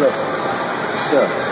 对，对。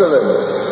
Excellent.